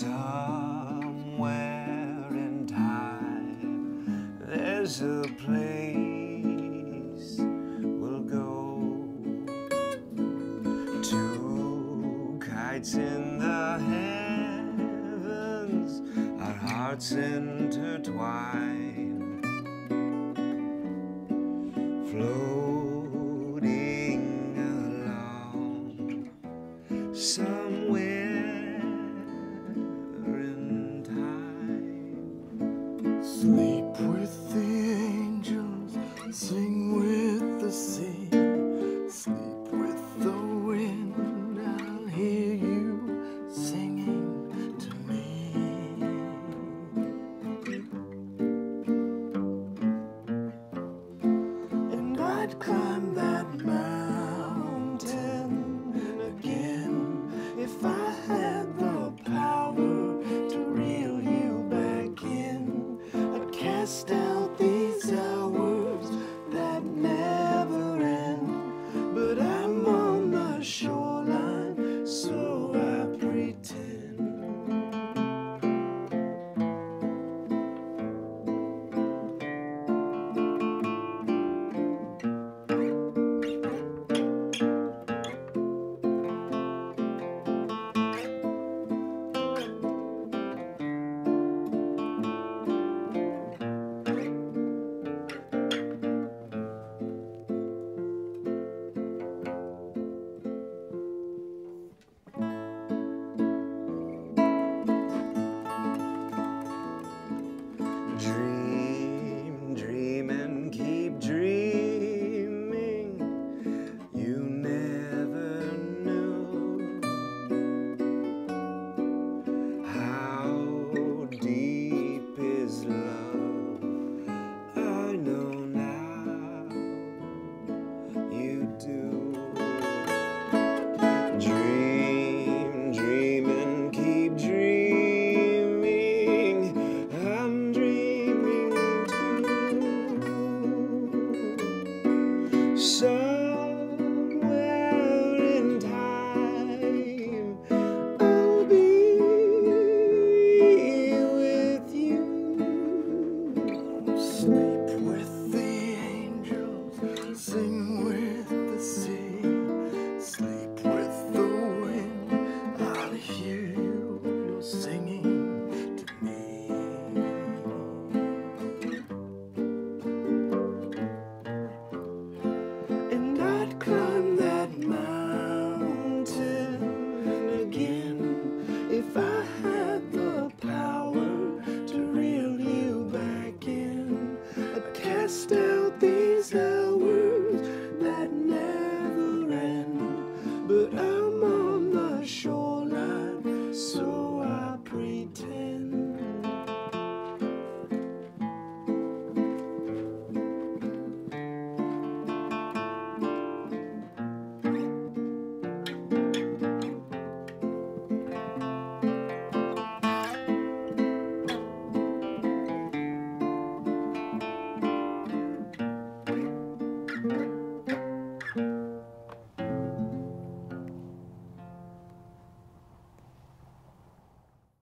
Somewhere in time, there's a place we'll go. Two kites in the heavens, our hearts intertwine. Flow stealthy. somewhere in time I'll be with you. Sleep with the angels, sing with the sea, sleep with the wind. I'll hear you, sing.